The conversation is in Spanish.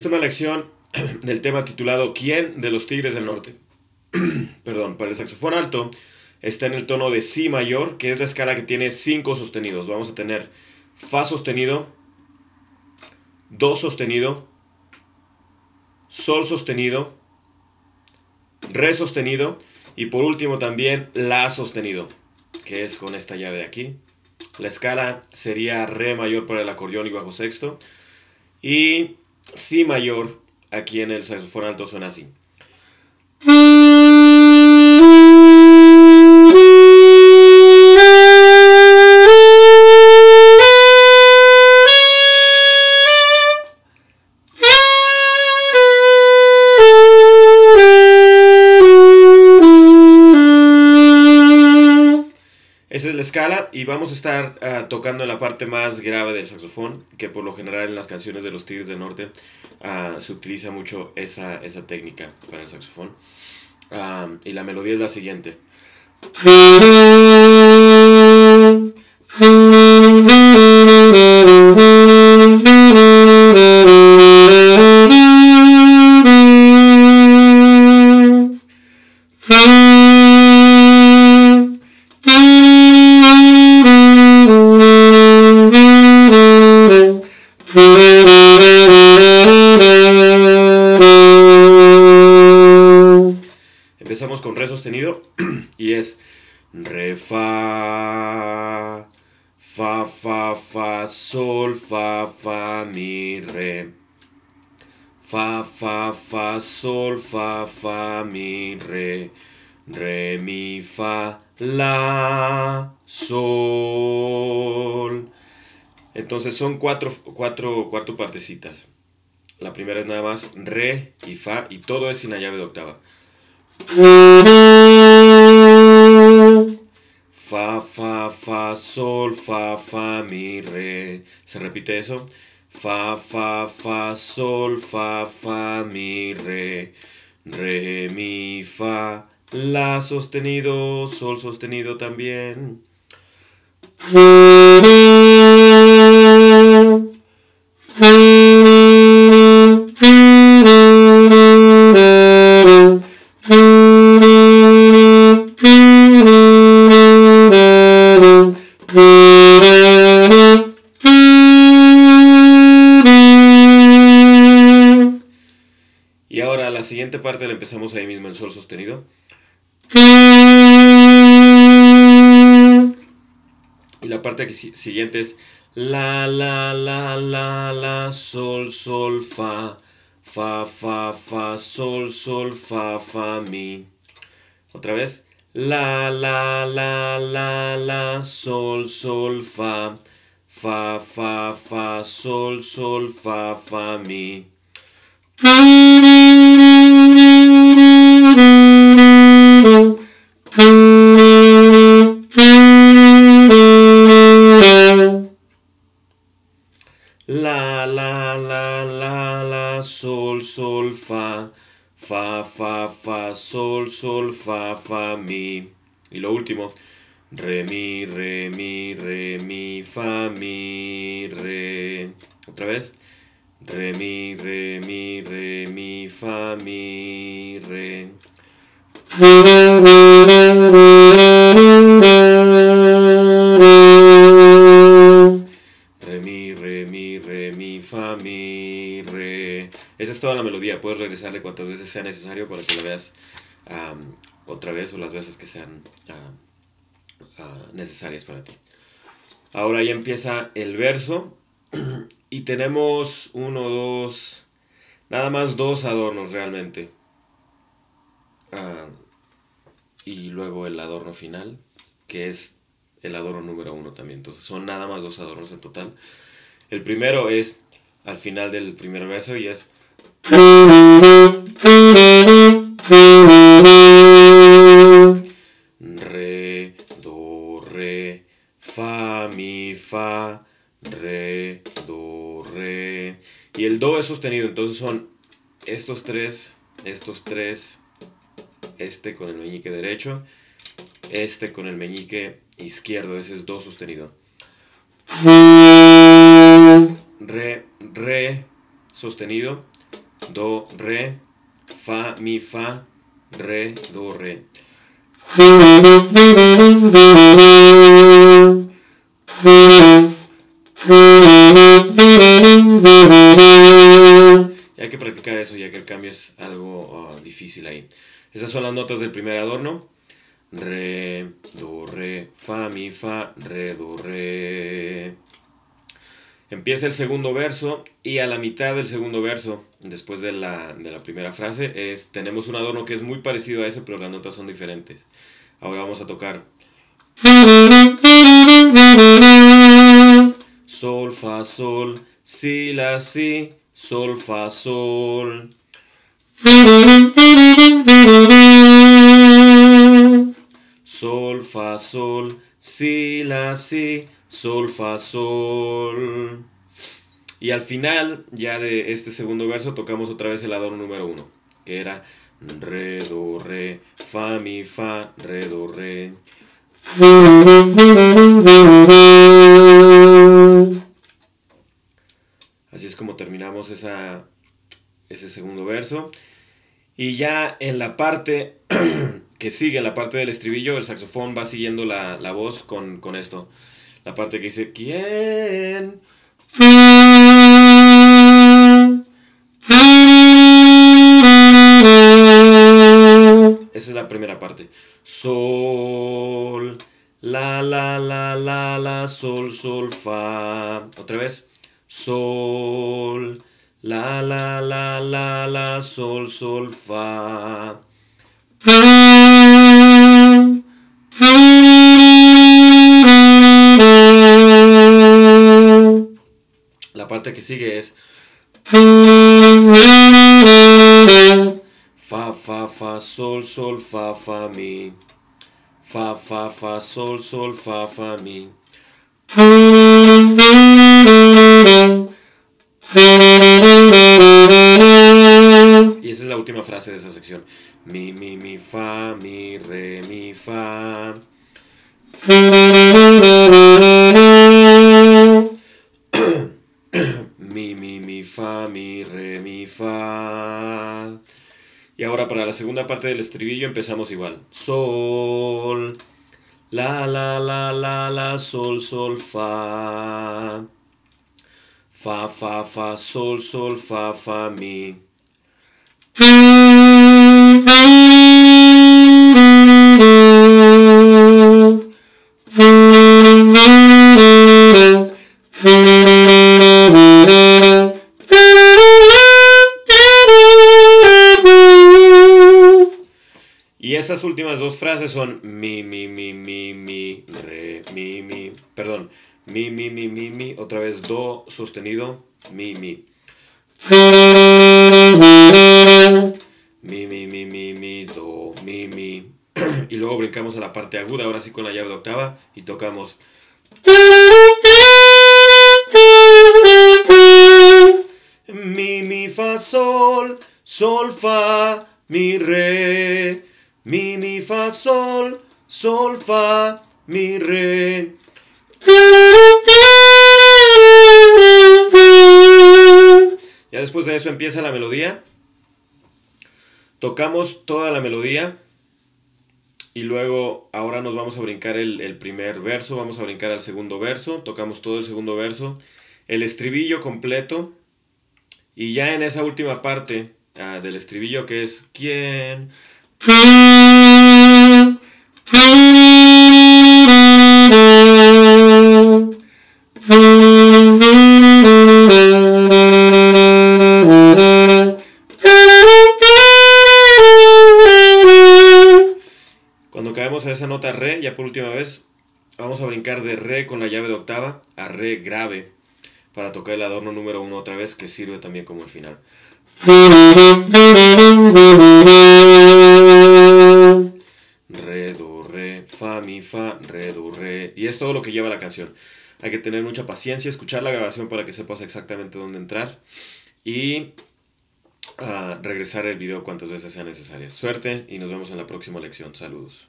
Es una lección del tema titulado ¿Quién de los Tigres del Norte? Perdón, para el saxofón alto está en el tono de Si mayor, que es la escala que tiene 5 sostenidos. Vamos a tener Fa sostenido, Do sostenido, Sol sostenido, Re sostenido y por último también La sostenido, que es con esta llave de aquí. La escala sería Re mayor para el acordeón y bajo sexto. Y Si mayor aquí en el saxofón alto suena así. Esa es la escala y vamos a estar uh, tocando la parte más grave del saxofón, que por lo general en las canciones de los Tigres del Norte uh, se utiliza mucho esa, esa, técnica para el saxofón. Uh, y la melodía es la siguiente. Empezamos con re sostenido y es re fa fa fa fa sol fa fa mi re. Fa fa fa sol fa fa mi re. Re mi fa la sol. Entonces son cuatro, cuatro, cuatro partecitas. La primera es nada más re y fa y todo es sin la llave de octava Fa, fa, fa, sol, fa, fa, mi, re. ¿Se repite eso? Fa, fa, fa, sol, fa, fa, mi, re. Re, mi, fa, la sostenido, sol sostenido también. Y ahora la siguiente parte la empezamos ahí mismo en sol sostenido. Y la parte siguiente es la, la, la, la, la, sol, sol, fa, fa, fa, fa, sol, sol, fa, fa, mi. Otra vez. La, la, la, la, la, sol, sol, fa, fa, fa, fa, sol, sol, fa, fa, mi. Sol, fa, fa, fa, fa, sol, sol, fa, fa, mi. Y lo último, re, mi, re, mi, re, mi, fa, mi, re. Otra vez. Re, mi, re, mi, re, mi, fa, mi, re. Esa es toda la melodía. Puedes regresarle cuantas veces sea necesario para que la veas otra vez o las veces que sean uh, necesarias para ti. Ahora ya empieza el verso. Y tenemos uno, dos, nada más dos adornos realmente. Uh, y luego el adorno final, que es el adorno número uno también. Entonces son nada más dos adornos en total. El primero es al final del primer verso y es... Re, do, re, fa, mi, fa, re, do, re. Y el do es sostenido, entonces son estos tres, estos tres, este con el meñique derecho, este con el meñique izquierdo, ese es do sostenido. Re, re, sostenido, do, re, fa, mi, fa, re, do, re. Y hay que practicar eso ya que el cambio es algo ah, difícil ahí. Esas son las notas del primer adorno. Re, do, re, fa, mi, fa, re, do, re. Empieza el segundo verso y a la mitad del segundo verso, después de la, de la primera frase, es, tenemos un adorno que es muy parecido a ese, pero las notas son diferentes. Ahora vamos a tocar Sol, Fa, Sol, Si, La, Si, Sol, Fa, Sol. Sol, Fa, Sol, Si, La, Si, Sol, Fa, Sol. Y al final, ya de este segundo verso, tocamos otra vez el adorno número uno, que era Re, Do, Re, Fa, Mi, Fa, Re, Do, Re. Así es como terminamos esa, ese segundo verso. Y ya en la parte que sigue, en la parte del estribillo, el saxofón va siguiendo la, la voz con, con esto. La parte que dice, ¿quién? Esa es la primera parte. Sol, la, la, la, la, la, sol, sol, fa. Otra vez. Sol, la, la, la, la, la, sol, sol, fa. Parte que sigue es fa, fa, fa, sol, sol, fa, fa, mi. Fa, fa, fa, sol, sol, fa, fa, mi. Y esa es la última frase de esa sección. Mi, mi, mi, fa, mi, re, mi, fa. Fa, mi, re, mi, fa. Y ahora para la segunda parte del estribillo empezamos igual. Sol, la, la, la, la, la, sol, sol, fa. Fa, fa, fa, sol, sol, fa, fa, mi. Y esas últimas dos frases son mi, mi, mi, mi, mi, re, mi, mi, perdón, mi, mi, mi, mi, mi, otra vez do sostenido, mi, mi. Mi, mi, mi, mi, mi, do, mi, mi. Y luego brincamos a la parte aguda, ahora sí con la llave de octava, y tocamos. Mi, mi, fa, sol, sol, fa, mi, re. Fa, sol, sol, fa, mi, re. Ya después de eso empieza la melodía. Tocamos toda la melodía. Y luego ahora nos vamos a brincar el, primer verso, vamos a brincar al segundo verso, tocamos todo el segundo verso, el estribillo completo. Y ya en esa última parte uh, del estribillo que es ¿Quién? Por última vez, vamos a brincar de re con la llave de octava a re grave para tocar el adorno número uno otra vez, que sirve también como el final. Re, do, re, fa, mi, fa, re, do, re. Y es todo lo que lleva la canción. Hay que tener mucha paciencia, escuchar la grabación para que sepas exactamente dónde entrar y uh, regresar el video cuantas veces sea necesaria. Suerte y nos vemos en la próxima lección. Saludos.